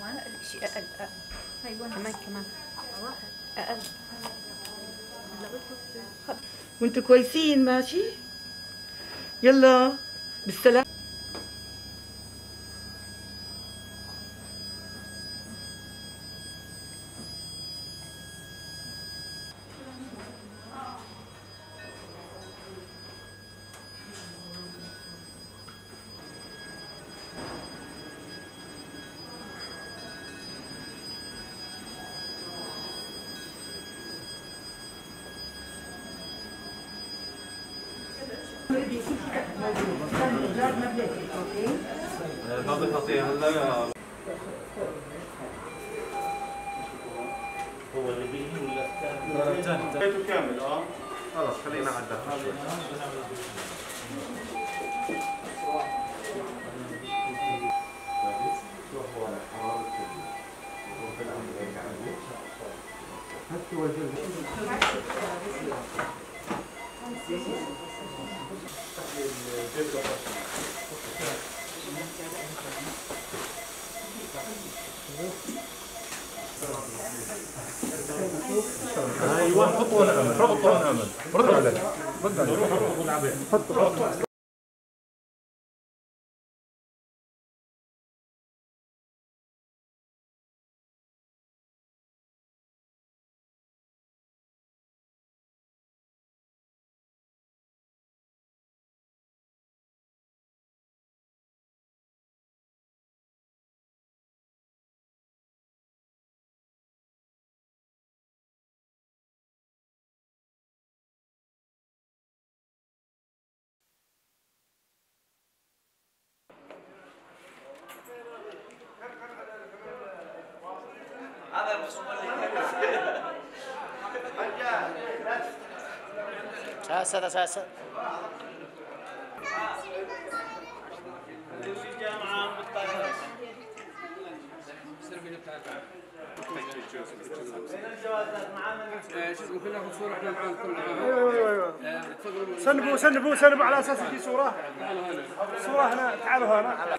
وأنا شيء أقل أقل. أيوه كمان كمان. أقل. وانتوا كويسين ماشي؟ يلا بالسلامة. فاضل خطيه هلا هو اللي بيجي ولا الثاني بيته كامل آه خلاص خلينا على الداخل أيوه خطوه لامل خطوه لامل رد عليه رد عليه أيوه أيوه سنبوا سنبوا سنبوا على أساس في صورة. صورة هنا تعالوا هنا.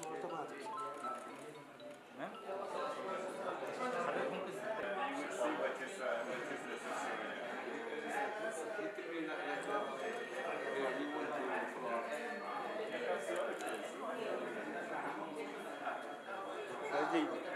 convertidos automáticos. Né? Thank you.